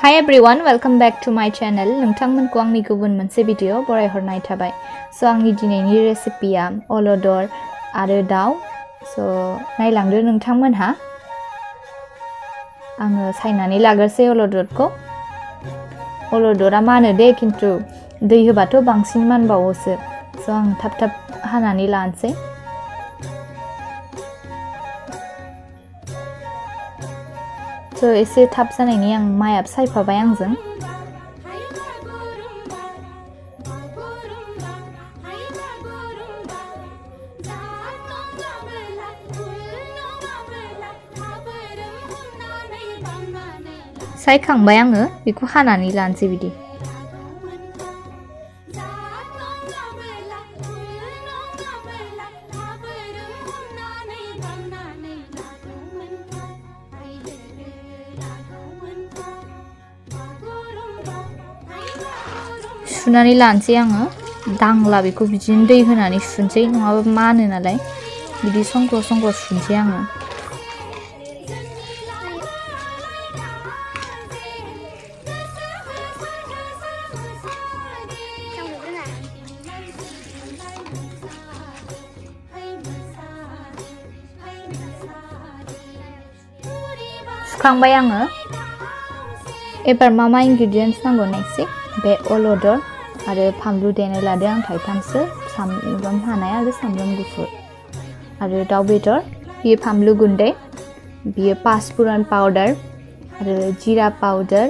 Hi everyone, welcome back to my channel. नोंथांमोनखौ आंनि गुबुन मोनसे भिडिअ बरायहरनाय थाबाय स' आंनि दिनैनि रेसिपिया अलदर आरो दाउ स' नायलांदो नोंथांमोनहा आङो सायनानै लाग्रोसै अलदरखौ अलदरा मानो दे खिन्थु दै होबाथ' बांसिन मानबावोसो स' आं थाब थाब हानानै लानोसै स' एसे थाब जानायनि आं माइआबो सायफाबाय आंजों सायखांबाय आङो बेखौ हानानै लानोसै बिदि सुनानै लानोसै आङो दांला बेखौ बिदिनो दै होनानै सुनोसै नङाबा मानो नालाय बिदि संख्र' संख्र' सुनोसै आङो सुखांबाय आङो एबार मा मा इनग्रिडियेन्ट्स नांगौ नायसै बे अलदर आरो फानलु देनो लादो आं थाइथामसो। सामब्राम हानाय आरो सामब्राम गुफुर। आरो दाउ बेदर, बियो फानलु गुन्दै, बियो पासफुरन पाउडार, आरो जिरा पाउडार,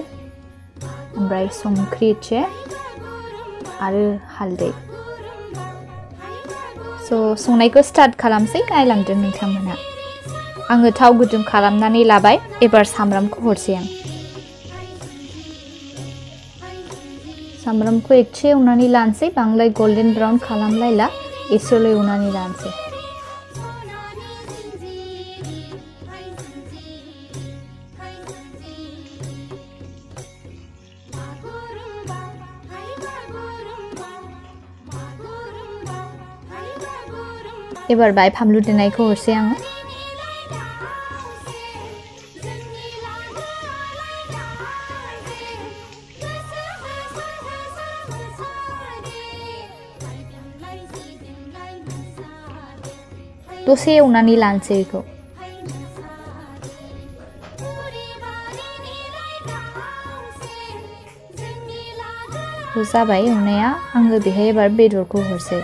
ओमफ्राय संख्रि एसे, आरो हालदै। स' संनायखौ स्टार्ट खालामसै, नायलांदो नोंथांमोनहा आङो थाव गुदुं खालामनानै लाबाय, एबार सामब्रामखौ हरसै आं। सामब्रामखौ एसे एवनानै लानोसै बांद्राय गल्डेन ब्राउन खालामलायला एसेल' एवनानै लानोसै एबार बाय फानलु देनायखौ हरसै आङो एवनानै लानोसै बेखौ जाबाय एवनाया आङो बेहाय एबार बेदरखौ हरसै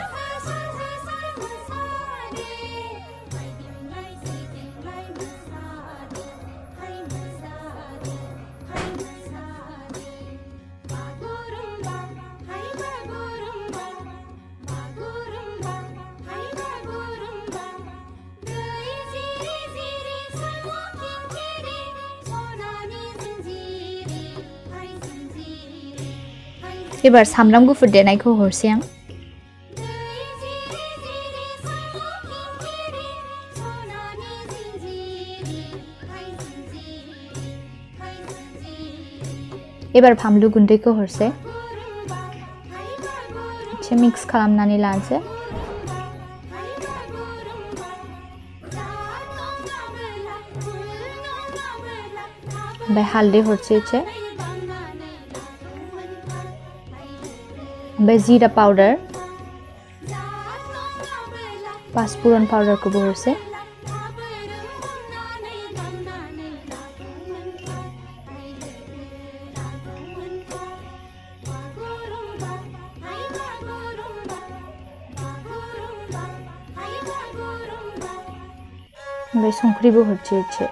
एबार सामब्राम गुफुर देनायखौ हरसै आं एबार फानलु गुन्दैखौ हरसै एसे मिक्स खालामनानै लानोसै ओमफ्राय हालदै हरसै एसे ओमफ्राय जिरा पाउडार पासफुरन पाउडारखौबो हरसै ओमफ्राय संख्रिबो हरसै एसे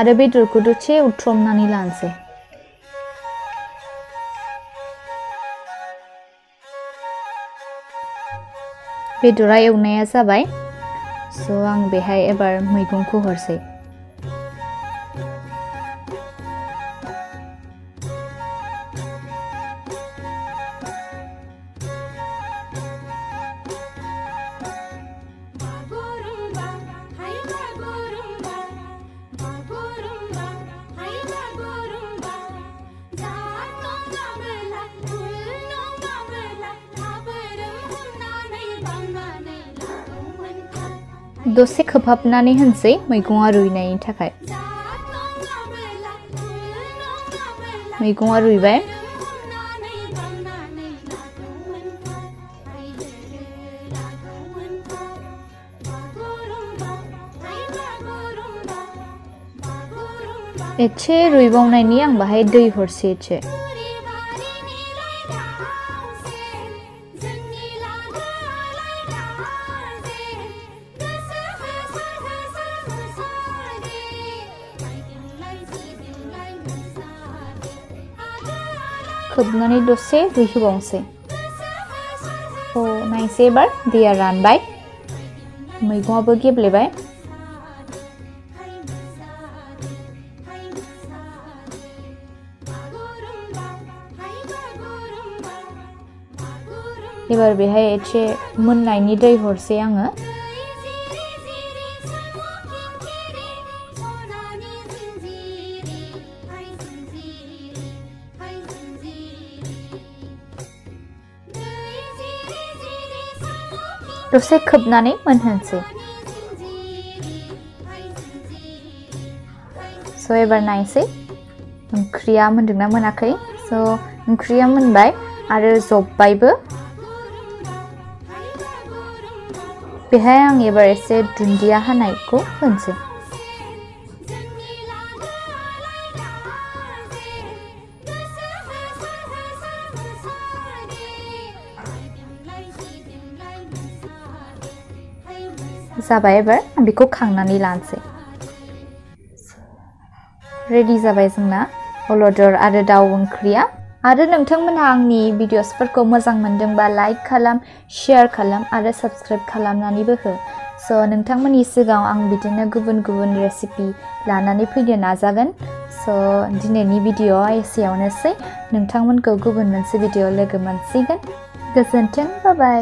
आरो बेदरखौ दसे उथ्रमनानै लानोसै बेदरा एवनाया जाबाय स' आं बेहाय एबार मैगंखौ हरसै दसे खोबहाबनानै होनसै मैगङा रुइनायनि थाखाय। मैगङा रुइबाय। एसे रुइबावनायनि आं बाहाय दै हरसे एसे खोबनानै दसे रुइहोबावनोसै थ' नायसै एबार दैया रानबाय मैगङाबो गेब्लेबाय एबार बेहाय एसे मोननायनि दै हरसै आङो। दसे खोबनानै मोनहोनोसै स' एबार नायसै ओंख्रिया मोनदोंना मोनाखै स' ओंख्रिया मोनबाय आरो जब्बायबो बेहाय आं एबार एसे दुन्दिया हानायखौ होनोसै जाबाय एबार, आं बेखौ खांनानै लानोसै। रेडि जाबाय जोंना अलदर आरो दाउ ओंख्रिया। आरो नोंथांमोनहा आंनि भिडिअसफोरखौ मोजां मोनदोंबा लाइक खालाम, शेयार खालाम आरो साबस्क्राइब खालामनानैबो हो। स' नोंथांमोननि सिगाङाव आं बिदिनो गुबुन गुबुन रेसिपि लानानै फैनो नाजागोन। स' दिनैनि भिडिअ'आ एसेयावनोसै। नोंथांमोनखौ गुबुन मोनसे भिडिअ लोगो मोनसिगोन। गोजोन्थों बाय